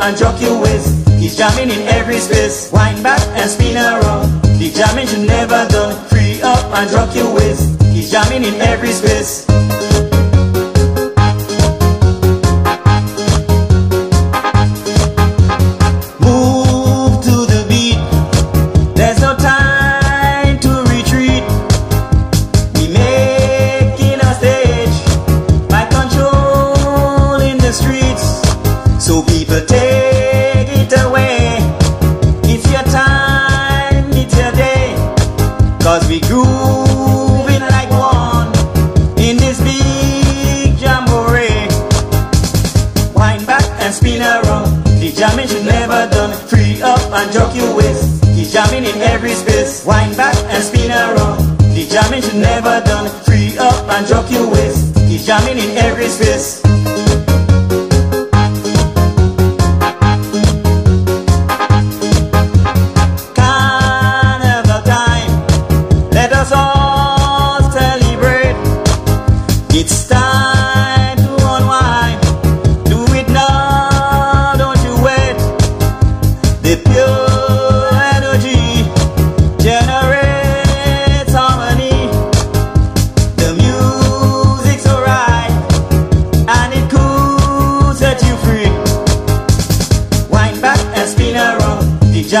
and jock your waist. He's jamming in every space. Wind back and spin around. The jamming should never done. Free up and jock your waist. He's jamming in every space. And jock your waist. He's jamming in every space. Wind back and spin around. The jamming should never done. Free up and jock your waist. He's jamming in every space. Carnival time. Let us all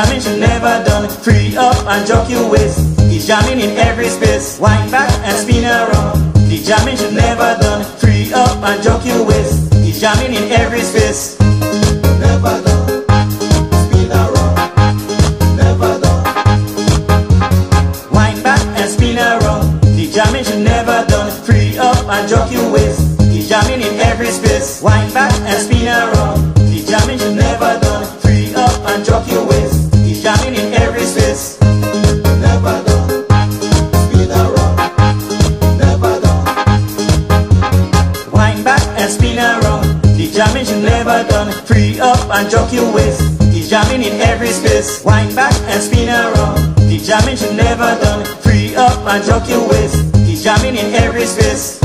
jamming should never done. Free up and jock your waist. He's jamming in every space. Wind back and spin around. The jamming should never done. Free up and jock your waist. He's jamming in every space. Never done. Spin around. Never done. Wind back and spin around. The jamming should never done. Free up and jock your waist. He's jamming in every space. Wind back and spin around. The jamming spin around. The jamming should never done. Free up and jock your waist. He's jamming in every space. Wind back and spin around. The jamming should never done. Free up and jock your waist. He's jamming in every space.